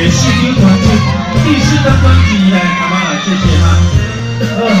第四张专辑，第四张专辑来，阿妈，谢谢哈，好哈。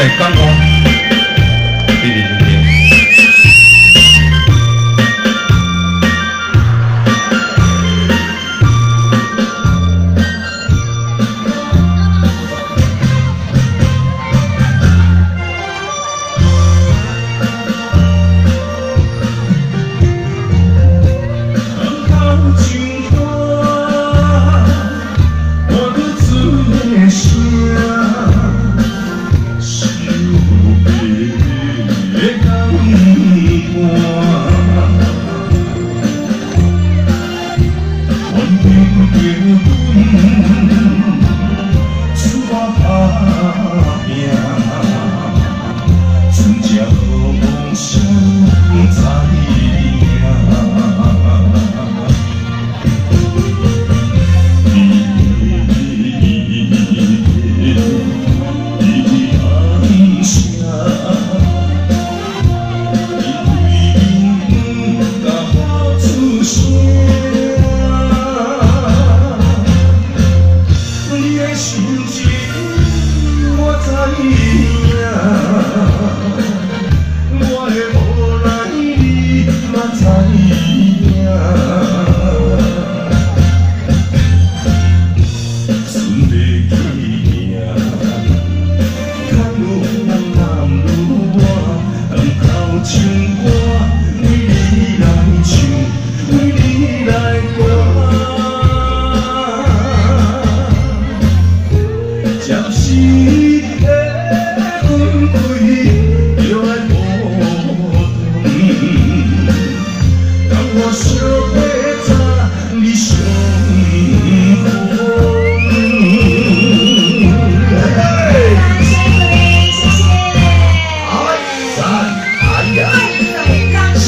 谢，爱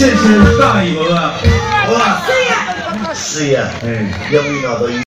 谢谢大姨婆啊，哇，是呀，是呀，哎，永远都。